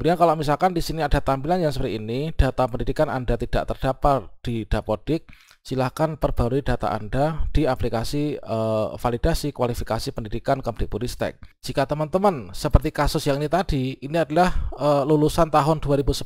Kemudian kalau misalkan di sini ada tampilan yang seperti ini, data pendidikan Anda tidak terdapat di Dapodik, silahkan perbarui data Anda di aplikasi uh, validasi kualifikasi pendidikan Kemdikbudristek. Jika teman-teman seperti kasus yang ini tadi, ini adalah uh, lulusan tahun 2010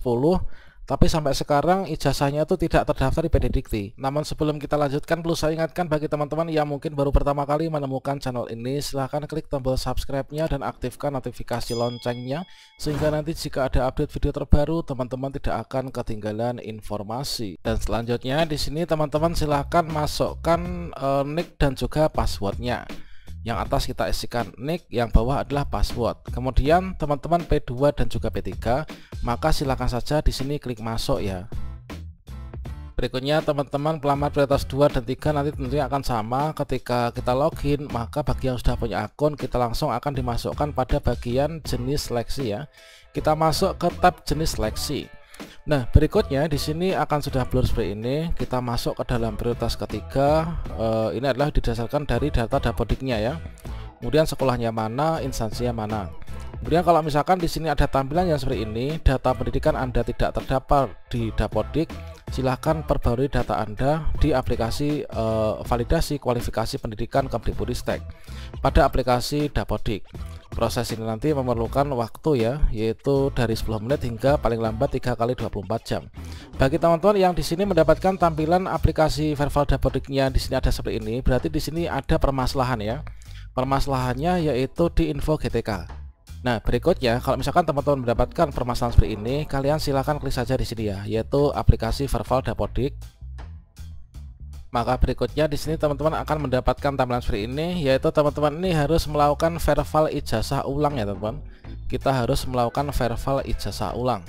tapi sampai sekarang ijazahnya itu tidak terdaftar di PD Dikti. Namun sebelum kita lanjutkan perlu saya ingatkan bagi teman-teman yang mungkin baru pertama kali menemukan channel ini silahkan klik tombol subscribe-nya dan aktifkan notifikasi loncengnya sehingga nanti jika ada update video terbaru teman-teman tidak akan ketinggalan informasi. Dan selanjutnya di sini teman-teman silahkan masukkan uh, nick dan juga passwordnya yang atas kita isikan nick yang bawah adalah password. Kemudian teman-teman P2 dan juga P3 maka silakan saja di sini klik masuk ya. Berikutnya teman-teman pelamar prioritas 2 dan 3 nanti tentunya akan sama. Ketika kita login maka bagi yang sudah punya akun kita langsung akan dimasukkan pada bagian jenis seleksi ya. Kita masuk ke tab jenis seleksi Nah, berikutnya di sini akan sudah blur seperti ini. Kita masuk ke dalam prioritas ketiga. Uh, ini adalah didasarkan dari data dapodiknya ya. Kemudian sekolahnya mana, instansinya mana. Kemudian kalau misalkan di sini ada tampilan yang seperti ini, data pendidikan Anda tidak terdapat di Dapodik, silahkan perbarui data Anda di aplikasi uh, validasi kualifikasi pendidikan Kemdikbudristek pada aplikasi Dapodik. Proses ini nanti memerlukan waktu ya, yaitu dari 10 menit hingga paling lambat 3 kali 24 jam. Bagi teman-teman yang di sini mendapatkan tampilan aplikasi Verbal Dapodiknya di sini ada seperti ini, berarti di sini ada permasalahan ya. Permasalahannya yaitu di info GTK. Nah, berikutnya kalau misalkan teman-teman mendapatkan permasalahan seperti ini, kalian silahkan klik saja di sini ya, yaitu aplikasi Verbal Dapodik. Maka berikutnya di sini teman-teman akan mendapatkan tampilan seperti ini yaitu teman-teman ini harus melakukan verbal ijazah ulang ya teman-teman. Kita harus melakukan verbal ijazah ulang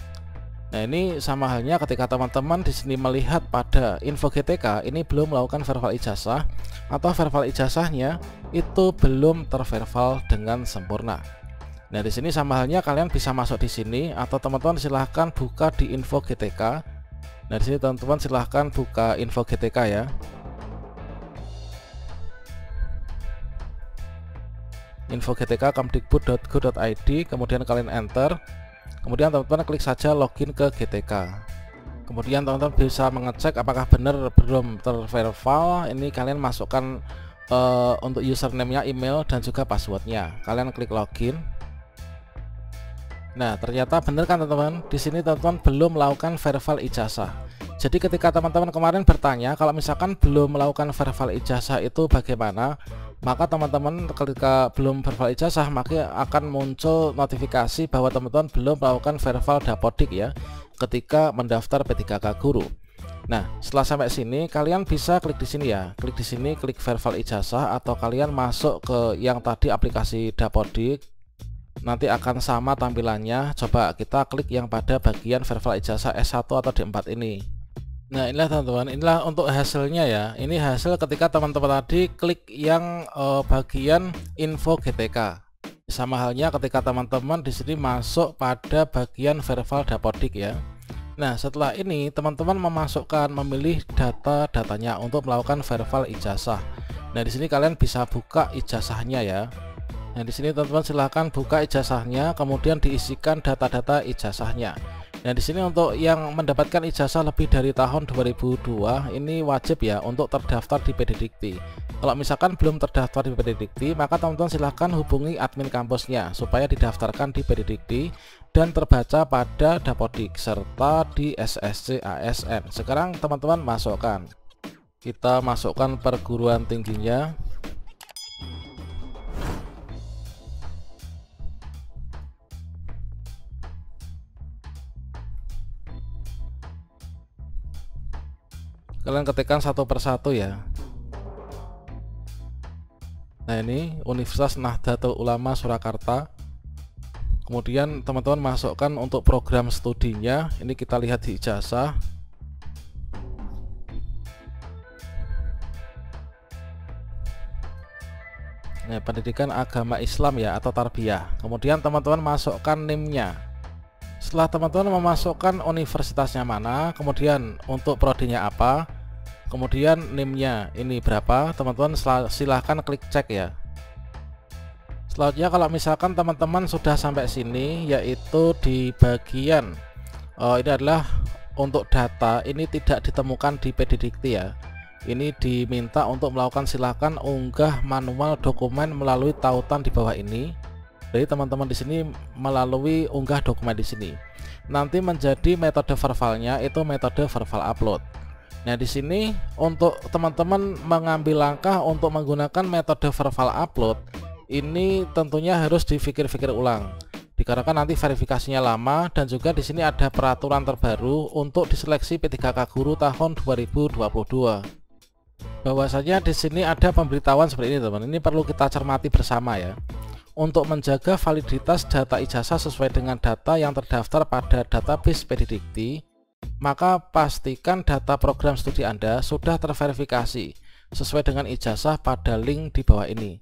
Nah ini sama halnya ketika teman-teman di sini melihat pada info GTK ini belum melakukan verbal ijazah atau verbal ijazahnya itu belum terverbal dengan sempurna. Nah di sini sama halnya kalian bisa masuk di sini atau teman-teman silahkan buka di info GTK. Nah di sini teman-teman silahkan buka info GTK ya. info gtk kemudian kalian enter kemudian teman-teman klik saja login ke GTK kemudian teman-teman bisa mengecek apakah benar belum terverbal ini kalian masukkan uh, untuk username-nya email dan juga passwordnya. Kalian klik login. Nah ternyata benar kan teman-teman? Di sini teman-teman belum melakukan verbal ijazah. Jadi ketika teman-teman kemarin bertanya kalau misalkan belum melakukan verbal ijazah itu bagaimana maka teman-teman ketika belum verbal ijazah maka akan muncul notifikasi bahwa teman-teman belum melakukan verbal dapodik ya ketika mendaftar P3K guru. Nah, setelah sampai sini kalian bisa klik di sini ya. Klik di sini klik verbal ijazah atau kalian masuk ke yang tadi aplikasi Dapodik. Nanti akan sama tampilannya. Coba kita klik yang pada bagian verbal ijazah S1 atau D4 ini. Nah inilah teman-teman. Inilah untuk hasilnya ya. Ini hasil ketika teman-teman tadi klik yang uh, bagian info GTK sama halnya ketika teman-teman di sini masuk pada bagian verbal dapodik ya. Nah setelah ini teman-teman memasukkan memilih data-datanya untuk melakukan verbal ijazah. Nah di sini kalian bisa buka ijazahnya ya. Nah di sini teman-teman silahkan buka ijazahnya kemudian diisikan data-data ijazahnya Nah di sini untuk yang mendapatkan ijazah lebih dari tahun 2002 ini wajib ya untuk terdaftar di PD Dikti. Kalau misalkan belum terdaftar di PD Dikti, maka teman-teman silahkan hubungi admin kampusnya supaya didaftarkan di PD Dikti dan terbaca pada Dapodik serta di SSC ASN. Sekarang teman-teman masukkan. Kita masukkan perguruan tingginya kalian ketikkan satu persatu ya. Nah ini Universitas Nahdlatul Ulama Surakarta. Kemudian teman-teman masukkan untuk program studinya. Ini kita lihat di ijazah. Nah, pendidikan agama Islam ya atau tarbiyah. Kemudian teman-teman masukkan NIM-nya. Setelah teman-teman memasukkan universitasnya mana kemudian untuk prodinya apa kemudian NIM-nya ini berapa teman-teman silahkan klik cek ya Selanjutnya kalau misalkan teman-teman sudah sampai sini yaitu di bagian uh, ini adalah untuk data ini tidak ditemukan di PDDikti ya. Ini diminta untuk melakukan silakan unggah manual dokumen melalui tautan di bawah ini. Jadi teman-teman di sini melalui unggah dokumen di sini. Nanti menjadi metode verbalnya itu metode verbal upload. Nah, di sini untuk teman-teman mengambil langkah untuk menggunakan metode verbal upload ini tentunya harus dipikir-pikir ulang. Dikarenakan nanti verifikasinya lama dan juga di sini ada peraturan terbaru untuk diseleksi P3K Guru tahun 2022 bahwasanya di sini ada pemberitahuan seperti ini teman ini perlu kita cermati bersama ya. Untuk menjaga validitas data ijazah sesuai dengan data yang terdaftar pada database Pedidikti maka pastikan data program studi Anda sudah terverifikasi sesuai dengan ijazah pada link di bawah ini.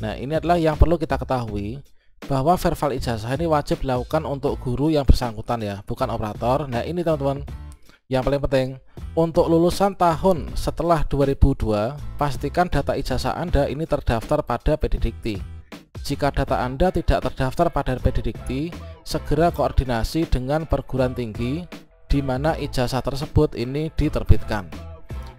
Nah ini adalah yang perlu kita ketahui bahwa verbal ijazah ini wajib dilakukan untuk guru yang bersangkutan ya bukan operator. Nah ini teman-teman yang paling penting. Untuk lulusan tahun setelah 2002 pastikan data ijazah Anda ini terdaftar pada PDDikti jika data Anda tidak terdaftar pada PDDikti segera koordinasi dengan perguruan tinggi di mana ijazah tersebut ini diterbitkan.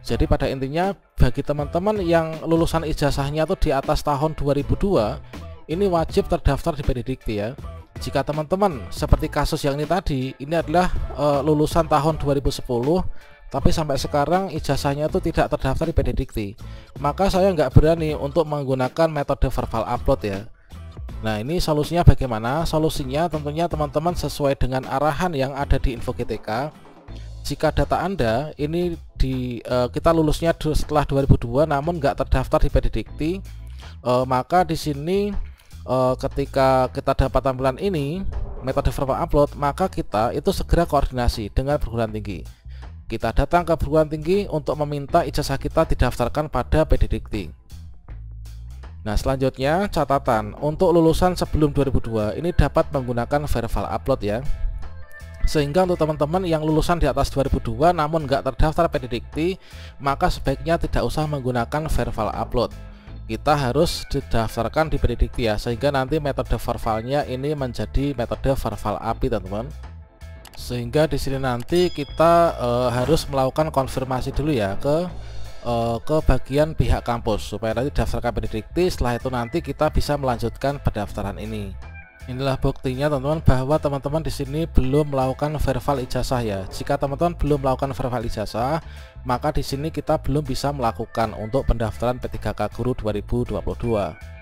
Jadi pada intinya bagi teman-teman yang lulusan ijazahnya itu di atas tahun 2002 ini wajib terdaftar di Benedikti ya. Jika teman-teman seperti kasus yang ini tadi ini adalah e, lulusan tahun 2010 tapi sampai sekarang ijazahnya itu tidak terdaftar di Benedikti maka saya nggak berani untuk menggunakan metode verbal upload ya Nah ini solusinya bagaimana? Solusinya tentunya teman-teman sesuai dengan arahan yang ada di info GTK jika data Anda ini di uh, kita lulusnya setelah 2002 namun nggak terdaftar di Pedidikti uh, maka di sini uh, ketika kita dapat tampilan ini metode verbal upload maka kita itu segera koordinasi dengan perguruan tinggi. Kita datang ke perguruan tinggi untuk meminta ijazah kita didaftarkan pada Pedidikti Nah selanjutnya catatan. Untuk lulusan sebelum 2002 ini dapat menggunakan verbal upload ya. Sehingga untuk teman-teman yang lulusan di atas 2002 namun nggak terdaftar pedidikti maka sebaiknya tidak usah menggunakan verbal upload. Kita harus didaftarkan di pedidikti ya sehingga nanti metode verbalnya ini menjadi metode verbal API teman-teman. Sehingga di sini nanti kita e, harus melakukan konfirmasi dulu ya ke e, ke bagian pihak kampus supaya nanti daftarkan pedidikti setelah itu nanti kita bisa melanjutkan pendaftaran ini Inilah buktinya teman-teman bahwa teman-teman di sini belum melakukan verbal ijazah ya. Jika teman-teman belum melakukan verbal ijazah, maka di sini kita belum bisa melakukan untuk pendaftaran P3K Guru 2022.